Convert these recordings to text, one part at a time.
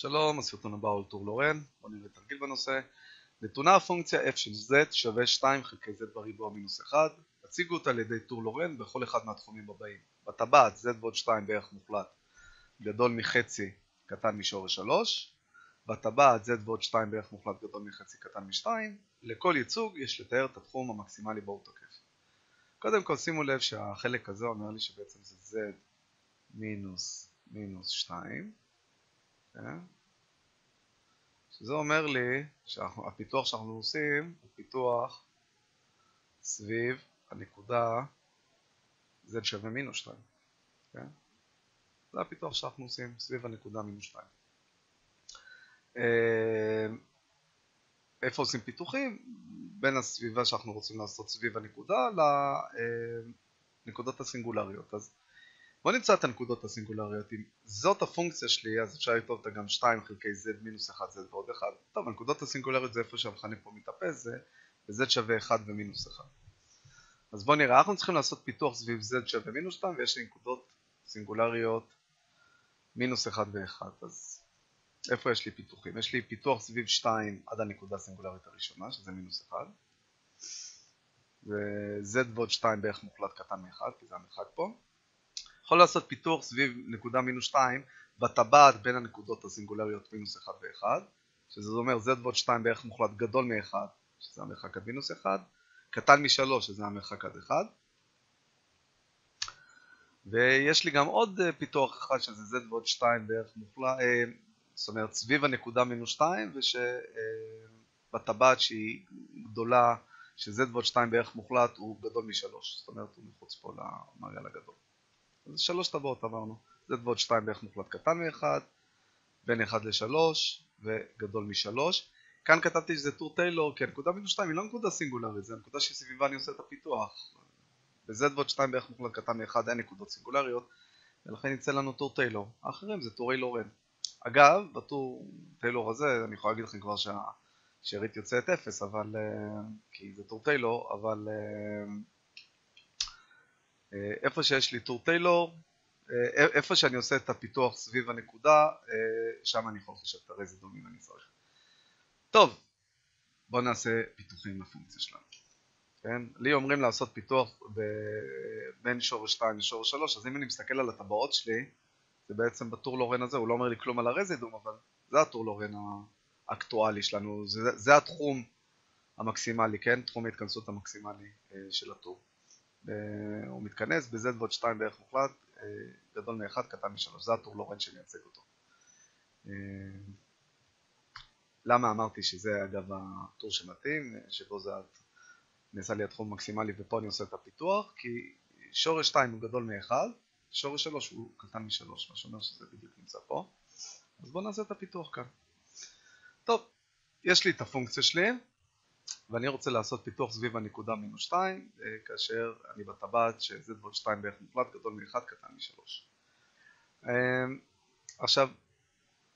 שלום, הסרטון הבא הוא טור לורן, בואו נראה תרגיל בנושא. נתונה הפונקציה f של z שווה 2 חלקי z בריבוע מינוס 1, תציגו אותה על ידי טור לורן בכל אחד מהתחומים הבאים. בטבעת z ועוד 2 בערך מוחלט גדול מחצי קטן משורש 3, בטבעת z ועוד 2 בערך מוחלט גדול מחצי קטן מ-2, לכל ייצוג יש לתאר את התחום המקסימלי בו הוא תוקף. קודם כל שימו לב שהחלק הזה אומר לי שבעצם זה z מינוס מינוס 2 כן? שזה אומר לי שהפיתוח שאנחנו עושים הוא פיתוח סביב הנקודה z שווה מינוס 2. כן? זה הפיתוח שאנחנו עושים סביב הנקודה מינוס 2. אה, איפה עושים פיתוחים? בין הסביבה שאנחנו רוצים לעשות סביב הנקודה לנקודות הסינגולריות. אז בוא נמצא את הנקודות הסינגולריות. אם זאת הפונקציה שלי, אז אפשר לכתוב אותה גם 2 חלקי z מינוס 1 z ועוד 1. טוב, הנקודות הסינגולריות זה איפה שהמכנה פה מתאפס, זה ו-z שווה 1 ומינוס 1. אז בוא נראה, אנחנו צריכים לעשות פיתוח סביב z שווה מינוס 2 ויש לי נקודות סינגולריות מינוס 1 ו-1. אז איפה יש לי פיתוחים? יש לי פיתוח סביב 2 עד הנקודה הסינגולרית הראשונה, שזה מינוס 1. ו-z ועוד 2 בערך מוחלט קטן מ-1, כי זה המרחק פה. יכול לעשות פיתוח סביב נקודה מינוס 2 בטבעת בין הנקודות הסינגולריות מינוס 1 ו-1 שזה אומר z ועוד 2 בערך מוחלט גדול מ-1 שזה המרחק עד מינוס 1 קטן מ-3 שזה המרחק עד 1 ויש לי גם עוד אה, פיתוח אחד שזה z ועוד 2 בערך מוחלט אה, זאת אומרת סביב הנקודה מינוס 2 ושבטבעת אה, שהיא גדולה ש-z ועוד 2 בערך מוחלט הוא גדול מ-3 זאת אומרת הוא מחוץ פה למעגל הגדול שלוש טבעות עברנו. z ועוד 2 בערך מוחלט קטן מ-1, בין 1 ל-3 וגדול מ-3. כאן כתבתי שזה טור טיילור, כי הנקודה מינוס 2 היא לא נקודה סינגולרית, זה הנקודה שסביבה אני עושה את הפיתוח. ב-z ועוד 2 בערך מוחלט קטן מ-1 אין נקודות סינגולריות, ולכן יצא לנו טור טיילור. האחרים זה טורי לורן. אגב, בטור טיילור הזה, אני יכול להגיד לכם כבר שהשארית יוצאת 0, אבל... אה, כי זה טור טיילור, אבל... אה, איפה שיש לי טור טיילור, אה, איפה שאני עושה את הפיתוח סביב הנקודה, אה, שם אני יכול לחשב את הרזידום אם אני צריך. טוב, בואו נעשה פיתוחים לפונקציה שלנו. כן? לי אומרים לעשות פיתוח בין שורש 2 לשורש 3, אז אם אני מסתכל על הטבעות שלי, זה בעצם בטור לורן הזה, הוא לא אומר לי כלום על הרזידום, אבל זה הטור לורן האקטואלי שלנו, זה, זה התחום המקסימלי, כן? תחום ההתכנסות המקסימלי של הטור. הוא מתכנס ב-z ועוד 2 בערך מוחלט, אה, גדול מ-1 קטן מ-3, זה הטור לורן שמייצג אותו. אה, למה אמרתי שזה אגב הטור שמתאים, שבו זה נעשה לי התחום מקסימלי ופה אני עושה את הפיתוח, כי שורש 2 הוא גדול מ-1, שורש 3 הוא קטן מ-3, מה שאומר שזה בדיוק נמצא פה. אז בואו נעשה את הפיתוח כאן. טוב, יש לי את הפונקציה שלי, ואני רוצה לעשות פיתוח סביב הנקודה מינוס 2 אה, כאשר אני בטבעת ש-z ועוד 2 בערך מוחלט גדול מ-1 קטן מ-3 אה, עכשיו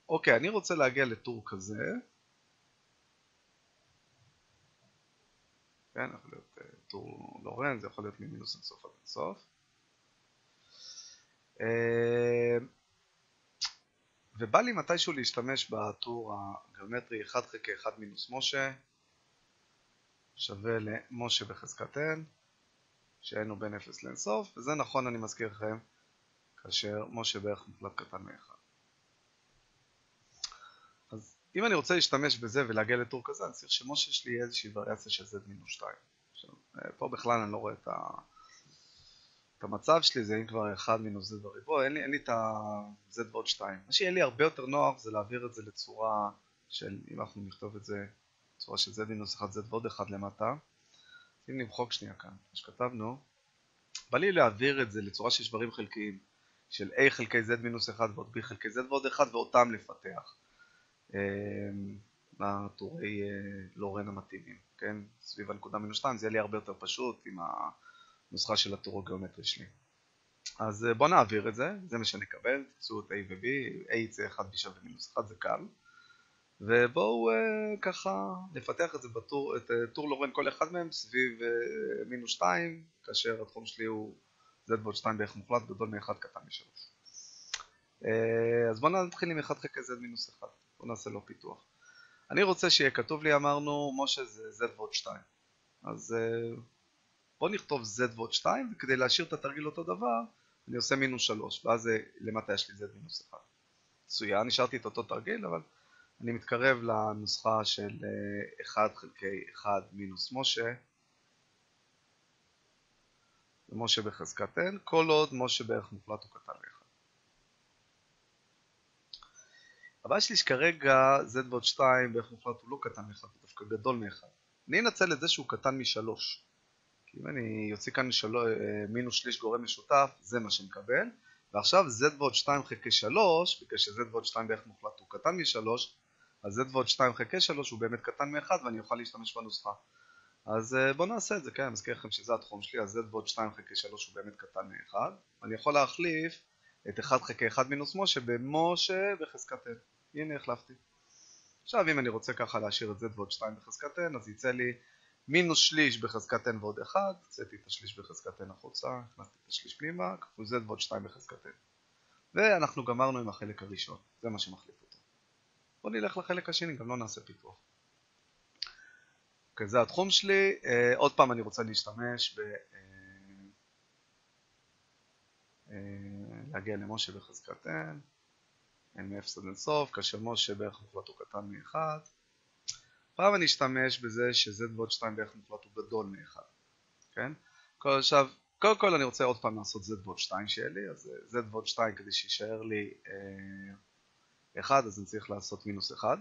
אוקיי אני רוצה להגיע לטור כזה. כן, יכול להיות uh, טור לורן, זה יכול להיות ממינוס אינסוף עד אינסוף. ובא לי מתישהו להשתמש בטור הגיאומטרי 1 חלקי 1 מינוס משה שווה למשה בחזקת n, הוא בין 0 לאינסוף, וזה נכון אני מזכיר לכם, כאשר משה בערך מוחלט קטן מ-1. אז אם אני רוצה להשתמש בזה ולהגיע לטור כזה, אני צריך שמשה יש לי איזושהי וריאציה של z מינוס 2. עכשיו, פה בכלל אני לא רואה את, ה... את המצב שלי, זה אם כבר 1 מינוס z בריבוע, אין לי, אין לי את ה-z ועוד 2. מה שיהיה לי הרבה יותר נוח זה להעביר את זה לצורה של, אם אנחנו נכתוב את זה צורה של z מינוס 1 z ועוד 1 למטה. אם נמחוק שנייה כאן, מה שכתבנו, בא לי להעביר את זה לצורה של שברים חלקיים, של a חלקי z מינוס 1 ועוד b חלקי z ועוד 1 ואותם לפתח בטורי אמ, אה, לורן המתאימים, כן? סביב הנקודה מינוס 2 זה יהיה לי הרבה יותר פשוט עם הנוסחה של הטור הגיאומטרי שלי. אז אה, בואו נעביר את זה, זה מה שנקבל, תצאו את a ו-b, a יצא 1 b שווה מינוס 1 זה קל. ובואו uh, ככה נפתח את זה בטור, את uh, טור לורן כל אחד מהם סביב uh, מינוס 2 כאשר התחום שלי הוא z ועוד 2 בערך מוחלט גדול מ-1 קטן מ-3 אה, אז בואו נתחיל עם 1 חלקי z מינוס 1, בואו נעשה לו פיתוח. אני רוצה שיהיה כתוב לי, אמרנו, משה זה z ועוד 2. אז אה, בואו נכתוב z ועוד 2, וכדי להשאיר את התרגיל אותו דבר, אני עושה מינוס 3, ואז למטה יש לי z מינוס 1. מצוין, נשארתי את אותו תרגיל, אבל אני מתקרב לנוסחה של 1 חלקי 1 מינוס משה, ומשה בחזקת n, כל עוד משה בערך מוחלט הוא קטן ל-1. הבעיה שלי שכרגע z ועוד 2 בערך מוחלט הוא לא קטן מ-1, הוא דווקא גדול מ-1. אני אנצל את זה שהוא קטן מ-3. כי אם אני יוציא כאן של... אה, מינוס שליש גורם משותף, זה מה שנקבל. ועכשיו z ועוד 2 חלקי 3, בגלל ש-z ועוד 2 בערך מוחלט הוא קטן מ-3, אז z ועוד 2 חלקי 3 הוא באמת קטן מ-1 ואני אוכל להשתמש בנוסחה. אז אה, בואו נעשה את זה, כן, אני מזכיר לכם שזה התחום שלי, אז z ועוד 2 חלקי 3 הוא באמת קטן מ-1. אני יכול להחליף את 1 חלקי 1 מינוס משה במשה בחזקת n. הנה החלפתי. עכשיו אם אני רוצה ככה להשאיר את z ועוד 2 בחזקת n, אז יצא לי מינוס שליש בחזקת n ועוד 1, הוצאתי את השליש בחזקת n החוצה, הכנסתי את השליש פנימה, כפול z ועוד 2 בחזקת n. ואנחנו גמרנו עם החלק הראשון, זה מה שמחליף אותו. בואו נלך לחלק השני, גם לא נעשה פיתוח. אוקיי, זה התחום שלי, אה, עוד פעם אני רוצה להשתמש ב... אה, אה, להגיע למשה בחזקת n, n מאפס עד אינסוף, כאשר משה בערך מוחלט הוא קטן מ-1. פעם אני אשתמש בזה ש-z ועוד 2 בערך מוחלט הוא גדול מ-1, כן? עכשיו, קודם כל אני רוצה עוד פעם לעשות z ועוד 2 שיהיה לי, אז z ועוד 2 כדי שישאר לי אה, 1, אז אני צריך לעשות מינוס 1.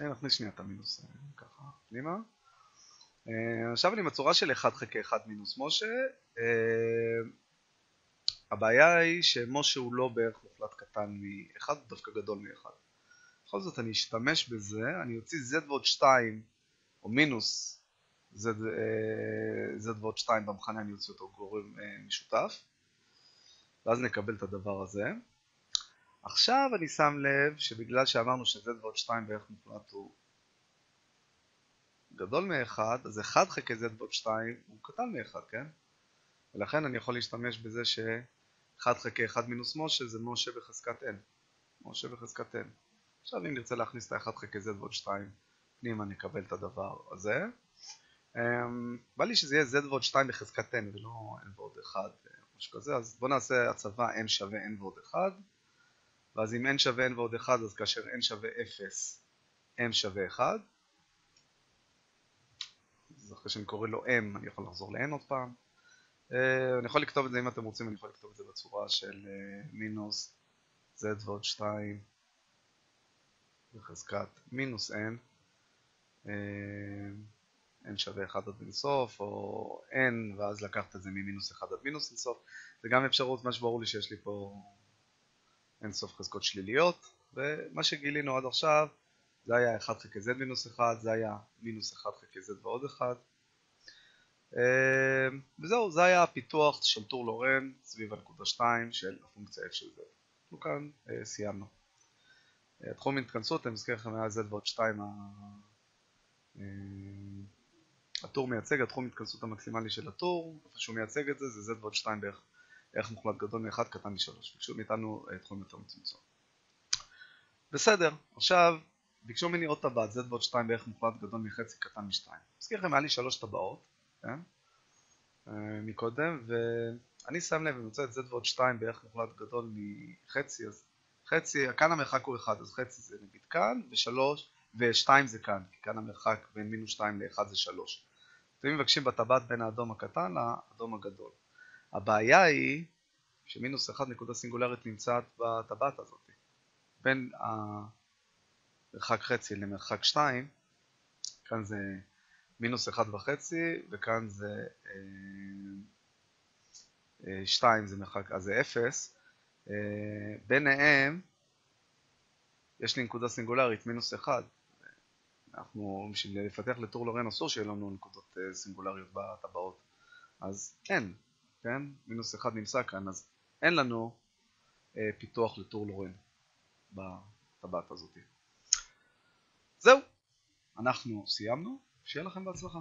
אה, נכניס שנייה את המינוס אה, ככה פנימה. אה, עכשיו אני בצורה של 1 חלקי 1 מינוס משה. הבעיה היא שמשה הוא לא בערך מוחלט קטן מ-1, הוא דווקא גדול מ-1. בכל זאת אני אשתמש בזה, אני אוציא z ועוד 2, או מינוס z, z ועוד 2 במחנה, אני אוציא אותו גורם משותף, ואז נקבל את הדבר הזה. עכשיו אני שם לב שבגלל שאמרנו ש-z ועוד 2 בערך מוחלט הוא גדול מ-1, אז 1 חלקי z ועוד 2 הוא קטן מ-1, כן? ולכן אני יכול להשתמש בזה ש-1 חלקי 1 מינוס משה זה משה בחזקת n. משה בחזקת n. עכשיו אם נרצה להכניס את ה-1 חלקי z ועוד 2 פנימה נקבל את הדבר הזה. אמ, בא לי שזה יהיה z ועוד 2 בחזקת n ולא n ועוד 1 משהו כזה, אז בואו נעשה הצבה n שווה n ועוד 1 ואז אם n שווה n ועוד 1 אז כאשר n שווה 0 m שווה 1 אז אחרי שאני קורא לו m אני יכול לחזור ל-n עוד פעם. אה, אני יכול לכתוב את זה אם אתם רוצים אני יכול לכתוב את זה בצורה של אה, מינוס z ועוד 2 בחזקת מינוס n. אה, n שווה 1 עד אינסוף או n ואז לקחת את זה ממינוס 1 עד מינוס אינסוף. זה גם אפשרות מה שברור לי שיש לי פה אינסוף חזקות שליליות, ומה שגילינו עד עכשיו זה היה 1 חלקי z מינוס 1, זה היה מינוס 1 חלקי z ועוד 1. אמ, וזהו, זה היה הפיתוח של טור לורן סביב הנקודה 2 של הפונקציה f של z. אנחנו כאן אה, סיימנו. אה, תחום התכנסות, אני מזכיר לכם היה z ועוד 2 אה, הטור מייצג, התחום התכנסות המקסימלי של הטור, איפה שהוא מייצג את זה, זה z ועוד 2 בערך ערך מוחלט גדול מ-1 קטן מ-3. ביקשו מאיתנו אה, תחום יותר מצומצם. בסדר, עכשיו ביקשו ממני עוד טבעת, z ועוד 2 בערך מוחלט גדול מחצי קטן מ-2. מזכיר לכם, היה לי שלוש טבעות, כן? אה, מקודם, ואני שם לב ומוצא את z ועוד 2 בערך מוחלט גדול מחצי, אז חצי, כאן המרחק הוא 1, אז חצי זה נגיד כאן, ו-3, ו-2 זה כאן, כי כאן המרחק בין מינוס 2 ל-1 זה 3. אתם מבקשים בטבעת בין האדום הקטן לאדום הגדול. הבעיה היא שמינוס 1 נקודה סינגולרית נמצאת בטבעת הזאת. בין המרחק חצי למרחק 2, כאן זה מינוס 1 וחצי וכאן זה 2 אה, אה, זה מרחק, אז זה 0. אה, ביניהם יש לי נקודה סינגולרית, מינוס 1. אנחנו, בשביל לפתח לטור לורן אסור שיהיה לנו נקודות סינגולריות בטבעות. אז אין, כן? מינוס 1 נמצא כאן, אז אין לנו אה, פיתוח לטור לורן בטבעת הזאת. זהו, אנחנו סיימנו, שיהיה לכם בהצלחה.